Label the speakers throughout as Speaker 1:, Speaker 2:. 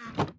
Speaker 1: Ah.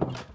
Speaker 1: 아.